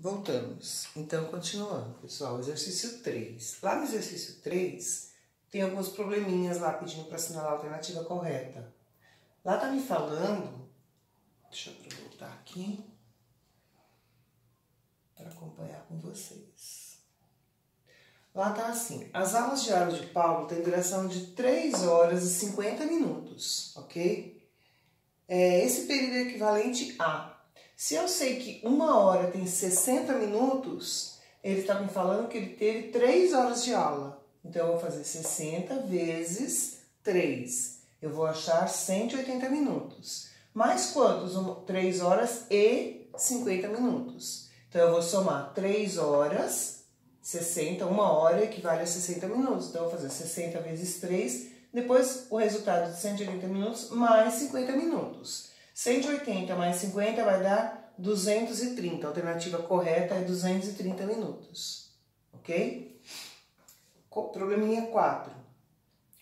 Voltamos. Então, continuando, pessoal, exercício 3. Lá no exercício 3, tem alguns probleminhas lá pedindo para assinalar a alternativa correta. Lá tá me falando, deixa eu voltar aqui, para acompanhar com vocês. Lá tá assim, as aulas de aula de Paulo têm duração de 3 horas e 50 minutos, ok? É, esse período é equivalente a se eu sei que uma hora tem 60 minutos, ele está me falando que ele teve 3 horas de aula. Então, eu vou fazer 60 vezes 3. Eu vou achar 180 minutos. Mais quantos? 3 horas e 50 minutos. Então, eu vou somar 3 horas, 60, uma hora equivale a 60 minutos. Então, eu vou fazer 60 vezes 3, depois o resultado de 180 minutos mais 50 minutos. 180 mais 50 vai dar 230. A alternativa correta é 230 minutos. Ok? Probleminha 4.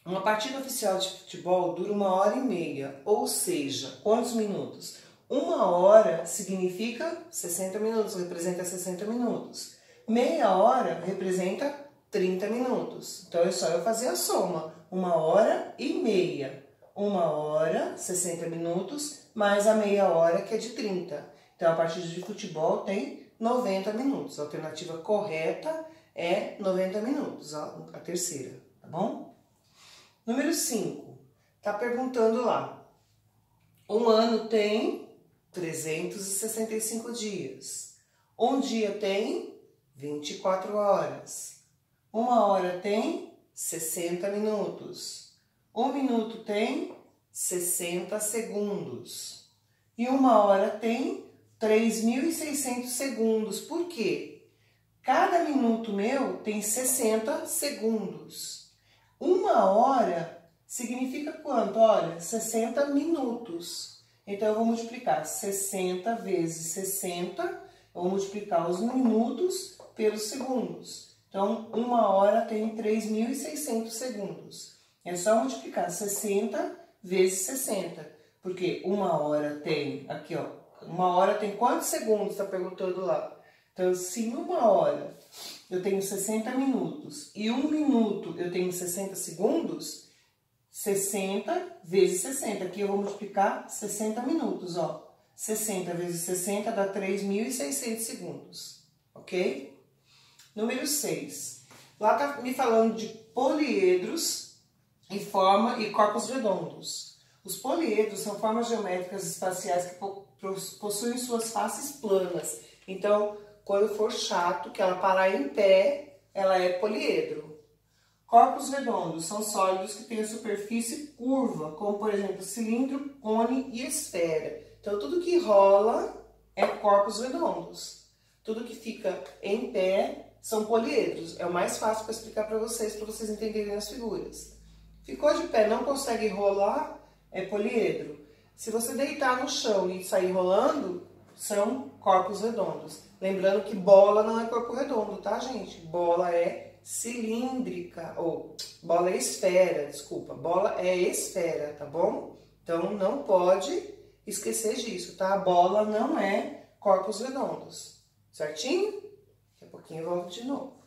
Uma partida oficial de futebol dura uma hora e meia, ou seja, quantos minutos? Uma hora significa 60 minutos, representa 60 minutos. Meia hora representa 30 minutos. Então é só eu fazer a soma. Uma hora e meia. Uma hora, 60 minutos, mais a meia hora, que é de 30. Então, a partida de futebol tem 90 minutos. A alternativa correta é 90 minutos, a, terceira, tá bom? Número 5. Tá perguntando lá. Um ano tem 365 dias. Um dia tem 24 horas. Uma hora tem 60 minutos. Um minuto tem 60 segundos. E uma hora tem 3.600 segundos. Por quê? Cada minuto meu tem 60 segundos. Uma hora significa quanto? Olha, 60 minutos. Então, eu vou multiplicar 60 vezes 60, eu vou multiplicar os minutos pelos segundos. Então, uma hora tem 3.600 segundos. É só multiplicar 60 vezes 60. Porque uma hora tem, aqui ó, uma hora tem quantos segundos? Está perguntando lá. Então, se uma hora eu tenho 60 minutos e um minuto eu tenho 60 segundos, 60 vezes 60. Aqui eu vou multiplicar 60 minutos, ó. 60 vezes 60 dá 3.600 segundos, ok? Número 6. Lá tá me falando de poliedros e forma e corpos redondos. Os poliedros são formas geométricas espaciais que possuem suas faces planas. Então, quando for chato, que ela parar em pé, ela é poliedro. Corpos redondos são sólidos que têm superfície curva, como por exemplo cilindro, cone e esfera. Então, tudo que rola é corpos redondos. Tudo que fica em pé são poliedros. É o mais fácil para explicar para vocês, para vocês entenderem as figuras. Ficou de pé, não consegue rolar, é poliedro. Se você deitar no chão e sair rolando, são corpos redondos. Lembrando que bola não é corpo redondo, tá, gente? Bola é cilíndrica, ou bola é esfera, desculpa. Bola é esfera, tá bom? Então, não pode esquecer disso, tá? Bola não é corpos redondos, certinho? Daqui a pouquinho eu volto de novo.